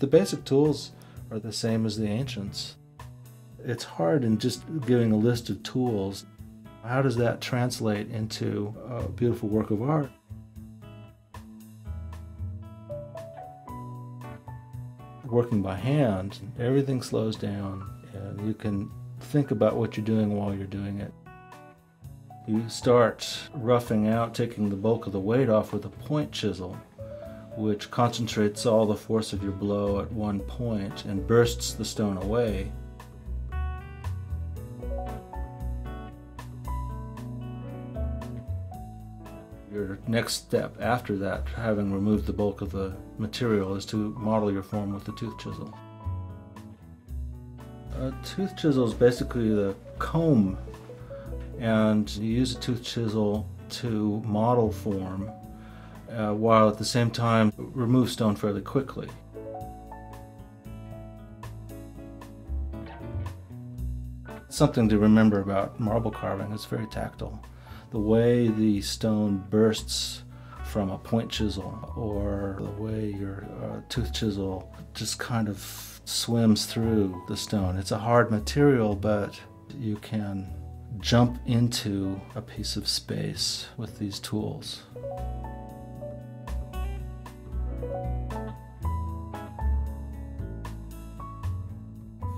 The basic tools are the same as the ancients. It's hard in just giving a list of tools. How does that translate into a beautiful work of art? Working by hand, everything slows down and you can think about what you're doing while you're doing it. You start roughing out, taking the bulk of the weight off with a point chisel, which concentrates all the force of your blow at one point and bursts the stone away. Your next step after that, having removed the bulk of the material, is to model your form with the tooth chisel. A tooth chisel is basically the comb and you use a tooth chisel to model form uh, while at the same time remove stone fairly quickly. Something to remember about marble carving, it's very tactile. The way the stone bursts from a point chisel or the way your uh, tooth chisel just kind of swims through the stone. It's a hard material, but you can jump into a piece of space with these tools.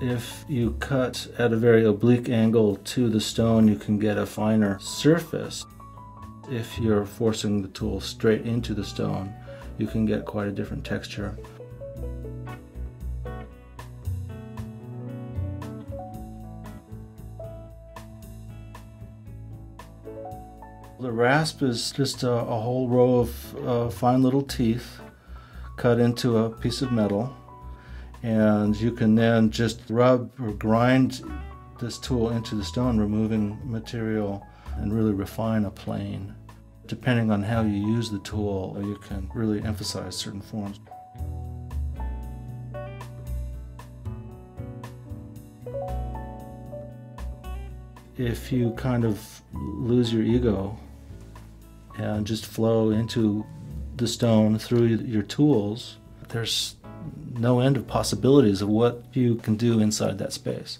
If you cut at a very oblique angle to the stone, you can get a finer surface. If you're forcing the tool straight into the stone, you can get quite a different texture. The rasp is just a, a whole row of uh, fine little teeth cut into a piece of metal, and you can then just rub or grind this tool into the stone, removing material and really refine a plane. Depending on how you use the tool, you can really emphasize certain forms. If you kind of lose your ego and just flow into the stone through your tools, there's no end of possibilities of what you can do inside that space.